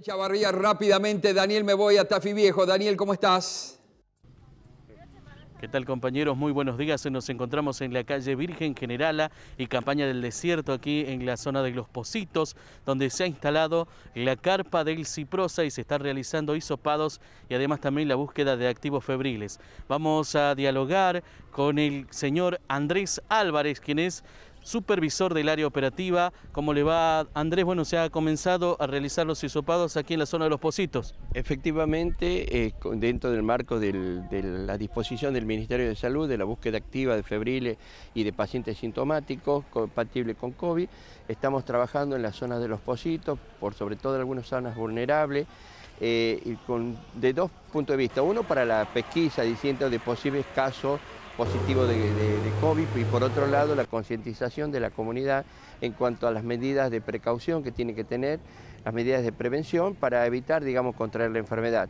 Chavarría, rápidamente, Daniel, me voy a Tafi Viejo. Daniel, ¿cómo estás? ¿Qué tal compañeros? Muy buenos días. Nos encontramos en la calle Virgen Generala y Campaña del Desierto, aquí en la zona de Los Positos, donde se ha instalado la carpa del Ciprosa y se están realizando hisopados y además también la búsqueda de activos febriles. Vamos a dialogar con el señor Andrés Álvarez, quien es supervisor del área operativa. ¿Cómo le va, Andrés? Bueno, se ha comenzado a realizar los hisopados aquí en la zona de los Positos. Efectivamente, eh, dentro del marco de la disposición del Ministerio de Salud de la búsqueda activa de febriles y de pacientes sintomáticos compatibles con COVID, estamos trabajando en la zona de los Positos, por sobre todo en algunas zonas vulnerables, eh, de dos puntos de vista. Uno, para la pesquisa diciendo de posibles casos positivo de, COVID y por otro lado la concientización de la comunidad en cuanto a las medidas de precaución que tiene que tener, las medidas de prevención para evitar, digamos, contraer la enfermedad.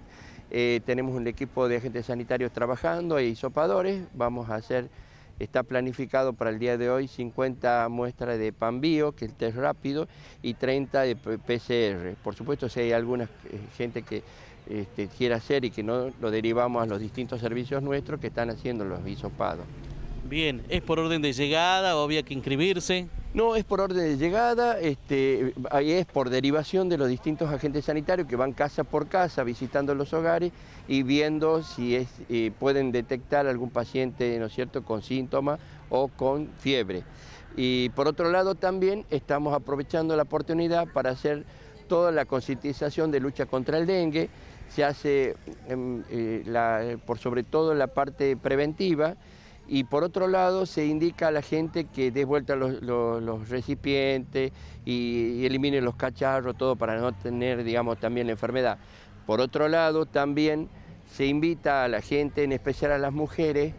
Eh, tenemos un equipo de agentes sanitarios trabajando e hisopadores, vamos a hacer, está planificado para el día de hoy 50 muestras de PANBIO, que es el test rápido, y 30 de PCR. Por supuesto, si hay alguna eh, gente que este, quiera hacer y que no lo derivamos a los distintos servicios nuestros que están haciendo los hisopados. Bien, ¿es por orden de llegada o había que inscribirse? No, es por orden de llegada, este, ahí es por derivación de los distintos agentes sanitarios que van casa por casa visitando los hogares y viendo si es, eh, pueden detectar algún paciente, ¿no es cierto?, con síntomas o con fiebre. Y por otro lado también estamos aprovechando la oportunidad para hacer toda la concientización de lucha contra el dengue, se hace em, eh, por sobre todo la parte preventiva y por otro lado se indica a la gente que dé vuelta los, recipientes y, elimine los cacharros, todo para no tener, digamos, también la enfermedad. Por otro lado, también se invita a la gente, en especial a las mujeres,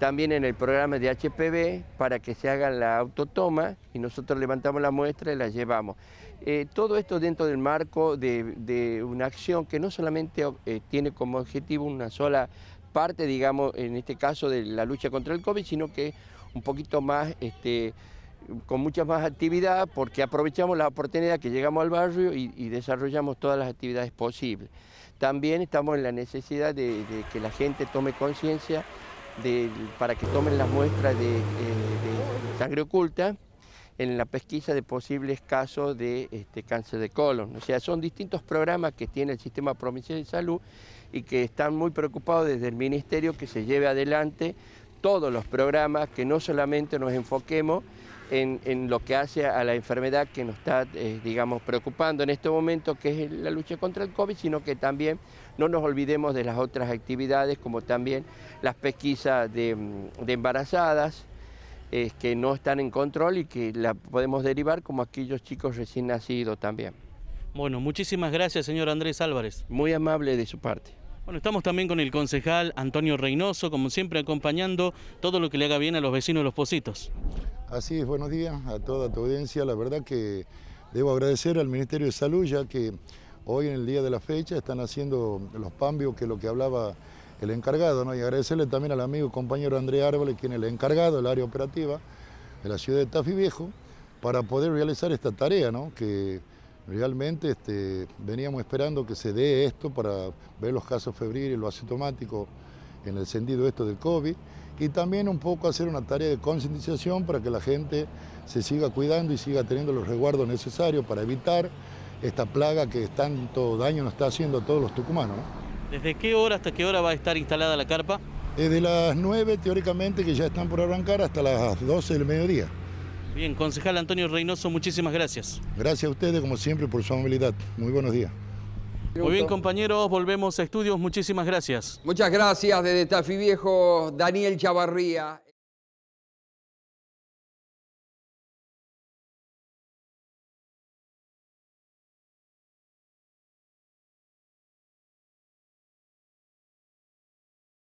también en el programa de HPV para que se haga la autotoma y nosotros levantamos la muestra y la llevamos. Eh, todo esto dentro del marco de, una acción que no solamente eh, tiene como objetivo una sola parte, digamos, en este caso de la lucha contra el COVID, sino que un poquito más, este, con mucha más actividad, porque aprovechamos la oportunidad que llegamos al barrio y, desarrollamos todas las actividades posibles. También estamos en la necesidad de, que la gente tome conciencia para que tomen las muestras de eh, sangre oculta, en la pesquisa de posibles casos de este, cáncer de colon. O sea, son distintos programas que tiene el Sistema Provincial de Salud y que están muy preocupados desde el Ministerio que se lleve adelante todos los programas, que no solamente nos enfoquemos en, lo que hace a la enfermedad que nos está, eh, digamos, preocupando en este momento, que es la lucha contra el COVID, sino que también no nos olvidemos de las otras actividades, como también las pesquisas de embarazadas, que no están en control y que la podemos derivar como aquellos chicos recién nacidos también. Bueno, muchísimas gracias, señor Andrés Álvarez. Muy amable de su parte. Bueno, estamos también con el concejal Antonio Reynoso, como siempre acompañando todo lo que le haga bien a los vecinos de Los Positos. Así es, buenos días a toda tu audiencia. La verdad que debo agradecer al Ministerio de Salud, ya que hoy en el día de la fecha están haciendo los cambios que lo que hablaba el encargado, ¿no? y agradecerle también al amigo compañero André Árboles, quien es el encargado del área operativa de la ciudad de Tafi Viejo, para poder realizar esta tarea, ¿no? que realmente este, veníamos esperando que se dé esto para ver los casos febriles, lo asintomático en el sentido esto del COVID, y también un poco hacer una tarea de concientización para que la gente se siga cuidando y siga teniendo los resguardos necesarios para evitar esta plaga que tanto daño nos está haciendo a todos los tucumanos. ¿Desde qué hora hasta qué hora va a estar instalada la carpa? Desde las 9 teóricamente que ya están por arrancar hasta las 12 del mediodía. Bien, concejal Antonio Reynoso, muchísimas gracias. Gracias a ustedes como siempre por su amabilidad. Muy buenos días. Muy bien compañeros, volvemos a estudios, muchísimas gracias. Muchas gracias desde Tafi Viejo, Daniel Chavarría.